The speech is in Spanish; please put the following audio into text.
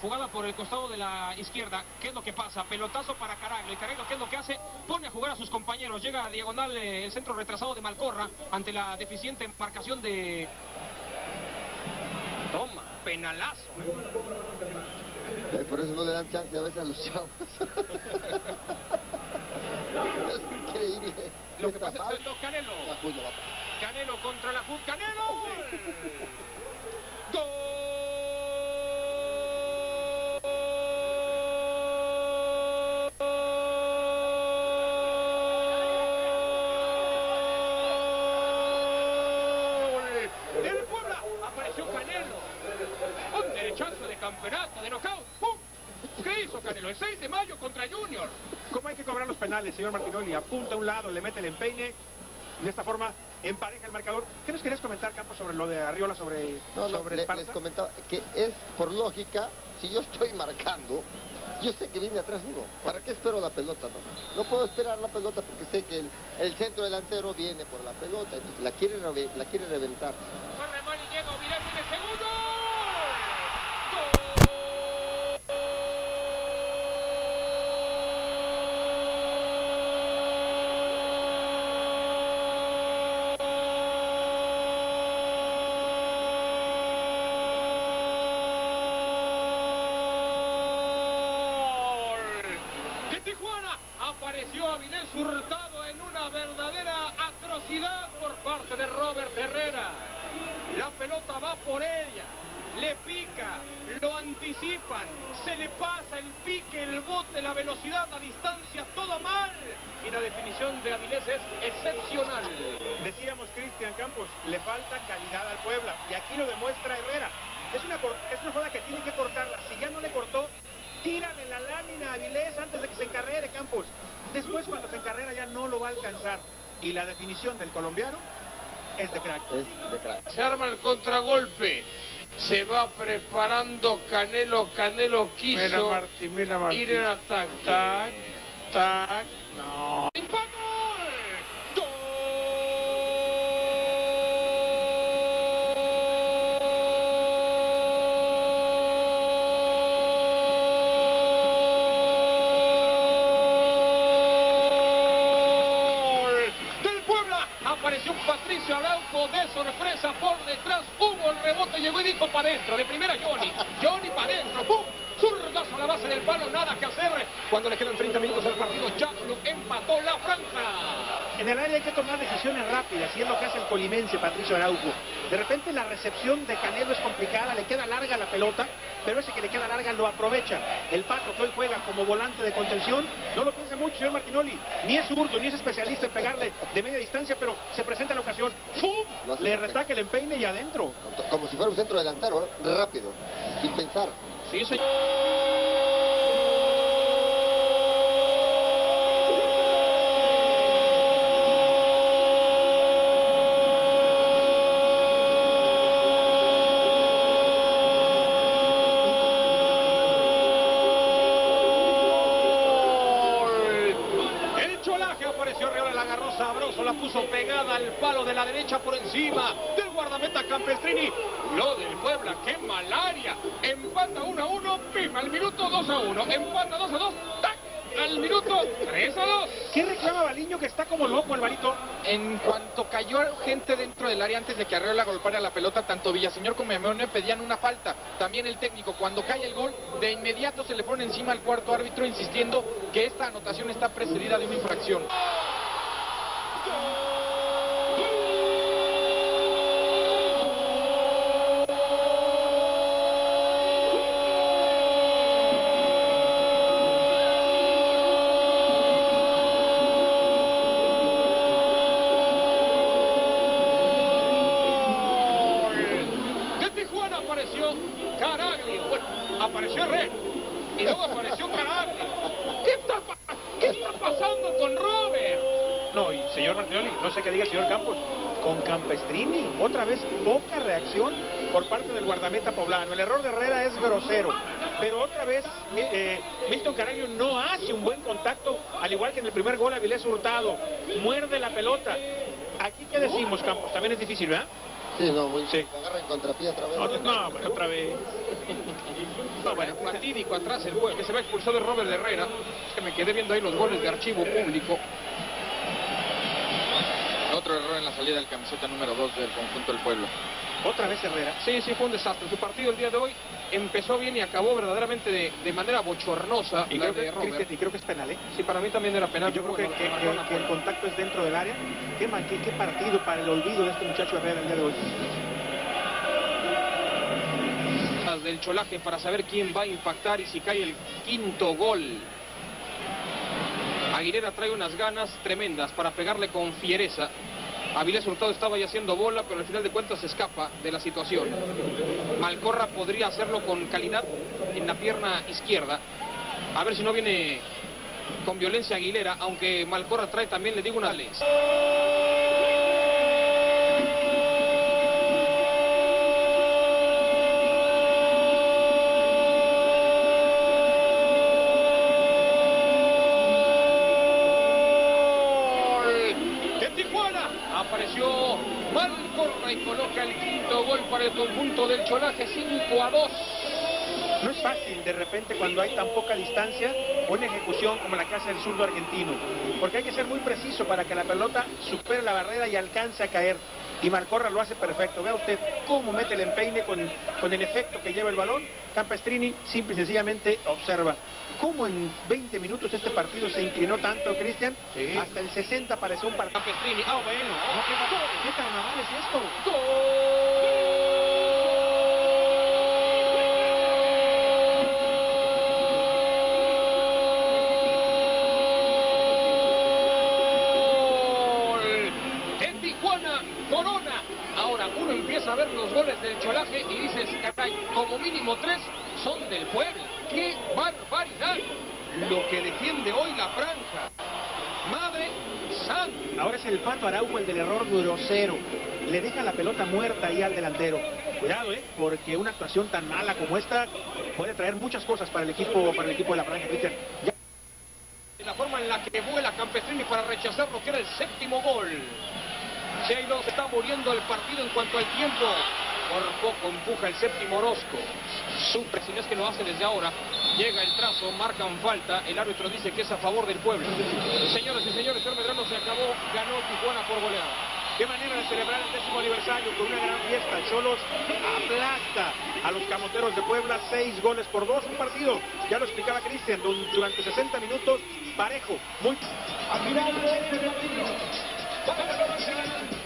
jugada por el costado de la izquierda. ¿Qué es lo que pasa? Pelotazo para Caraglio. Y Caraglio, ¿qué es lo que hace? Pone a jugar a sus compañeros. Llega a diagonal eh, el centro retrasado de Malcorra ante la deficiente marcación de... Toma, penalazo. ¿eh? Eh, Por eso no le dan chance a veces a los chavos. es increíble. Lo que pasa es que Canelo. La puya, va. Canelo contra la Food. ¡Canelo! ¡Gol! ¡Del Puebla! Apareció Canelo. Un derechazo de campeonato, de knockout. ¡Pum! ¿Qué hizo Canelo? El 6 de mayo contra Junior. ¿Cómo hay que cobrar los penales, señor Martinoli? Apunta a un lado, le mete el empeine. De esta forma, empareja el marcador. ¿Qué nos querías comentar, Campos, sobre lo de Arriola, sobre, No, no, sobre le- les comentaba que es por lógica, si yo estoy marcando, yo sé que viene atrás uno. ¿Para qué espero la pelota? No, no puedo esperar la pelota porque sé que el, el centro delantero viene por la pelota, la quiere, la quiere reventar. Corre mal y llega Ovirán en el segundo. ¡Gol! De Tijuana Avilés Hurtado en una verdadera atrocidad por parte de Robert Herrera. La pelota va por ella, le pica, lo anticipan, se le pasa el pique, el bote, la velocidad, la distancia, todo mal. Y la definición de Avilés es excepcional. Decíamos, Cristian Campos, le falta calidad al Puebla. Y aquí lo demuestra Herrera. Es una, es una jugada que tiene que cortarla. Si ya no le cortó, tírale la lámina a Avilés antes de que se encarrere, Campos. Después, cuando se encarrera, ya no lo va a alcanzar. Y la definición del colombiano es de crack. Es de crack. Se arma el contragolpe. Se va preparando Canelo. Canelo quiso Mira, Martí, mira, Martí. ir en ataque. Tac, tac. No. Patricio Araujo de sorpresa por detrás. Hubo el rebote, llegó y dijo para adentro. De primera Johnny. Johnny para adentro. ¡Pum! Zurdazo a la base del palo, nada que hacer. Cuando le quedan 30 minutos al partido, ya empató la franja. En el área hay que tomar decisiones rápidas y es lo que hace el colimense Patricio Araujo. De repente la recepción de Canelo es complicada, le queda larga la pelota, pero ese que le queda larga lo aprovecha. El Pato que hoy juega como volante de contención, no lo piensa mucho, señor Martinoli. Ni es zurdo, ni es especialista en pegarle de media distancia, pero se presenta la ocasión. ¡Fum! Le retaca el empeine y adentro. Como si fuera un centro delantero, ¿eh? rápido, sin pensar. Sí, señor. El cholaje apareció Arreola, la agarró sabroso, la puso pegada al palo de la derecha por encima del guardameta Campestrini. Lo del Puebla, qué malaria. Empata 1 a 1, pim, al minuto 2 a 1. Empata 2 a 2, tac, al minuto 3 a 2. ¿Qué reclama Baliño que está como loco Alvarito? En cuanto cayó gente dentro del área antes de que Arreola golpeara la pelota, tanto Villaseñor como Meone pedían una falta. También el técnico, cuando cae el gol, de inmediato se le pone encima al cuarto árbitro insistiendo que esta anotación está precedida de una infracción. De Tijuana apareció Caraglio. Bueno, apareció Y luego apareció Caraglio. ¿Qué está, ¿Qué está pasando con Robert? No, y señor Martinoli, no sé qué diga el señor Campos, con Campestrini, otra vez poca reacción por parte del guardameta poblano. El error de Herrera es grosero, pero otra vez eh, Milton Caraglio no hace un buen contacto, al igual que en el primer gol Avilés Hurtado, muerde la pelota. Aquí qué decimos, Campos, también es difícil, ¿verdad? Sí, no, muy Sí. Agarra en contrapié otra vez. No, no, otra vez. No, bueno, Fatídico atrás el gol que se va expulsado de Robert Herrera. Es que me quedé viendo ahí los goles de archivo público. Otro error en la salida del camiseta número 2 del conjunto del pueblo. Otra vez Herrera. Sí, sí, fue un desastre. Su partido el día de hoy empezó bien y acabó verdaderamente de, de manera bochornosa. Y creo, que. Cristian, y creo que es penal, ¿eh? Sí, para mí también era penal. Yo creo que, el contacto es dentro del área. ¿Qué, ma- qué, qué partido para el olvido de este muchacho Herrera el día de hoy? del cholaje para saber quién va a impactar y si cae el quinto gol. Aguilera trae unas ganas tremendas para pegarle con fiereza. Avilés Hurtado estaba ya haciendo bola, pero al final de cuentas se escapa de la situación. Malcorra podría hacerlo con calidad en la pierna izquierda. A ver si no viene con violencia Aguilera, aunque Malcorra trae también, le digo, una les. de Tijuana. Apareció Malcorra y coloca el quinto gol para el conjunto del Cholaje, 5 a 2. No es fácil de repente cuando hay tan poca distancia una ejecución como la que hace el zurdo argentino. Porque hay que ser muy preciso para que la pelota supere la barrera y alcance a caer. Y Malcorra lo hace perfecto. Vea usted cómo mete el empeine con, con el efecto que lleva el balón. Campestrini simple y sencillamente observa. Cómo en 20 minutos este partido se inclinó tanto, Cristian. Sí. Hasta el 60 pareció un partido. Campestrini, ah, bueno. No, ¿qué, ¿Qué carnaval es esto? Gol en Tijuana, Corona. Ahora uno empieza a ver los goles del Cholaje y dices, caray, como mínimo tres son del pueblo. ¡Qué barbaridad! Lo que defiende hoy la franja. Madre santa. Ahora es el Pato Araujo el del error grosero. Le deja la pelota muerta ahí al delantero. Cuidado, ¿eh? Porque una actuación tan mala como esta puede traer muchas cosas para el equipo, para el equipo de la franja. Ya- La forma en la que vuela Campestrini para rechazar lo que era el séptimo gol. Sheilo se está muriendo el partido en cuanto al tiempo. Por poco empuja el séptimo Orozco. Sufre, si no es que lo hace desde ahora. Llega el trazo, marcan falta. El árbitro dice que es a favor del pueblo. Señoras y señores, el Medrano se acabó. Ganó Tijuana por goleada. Qué manera de celebrar el décimo aniversario con una gran fiesta. Cholos aplasta a los camoteros de Puebla, seis goles por dos. Un partido, ya lo explicaba Cristian, durante 60 minutos, parejo, muy... Al final de este partido, para la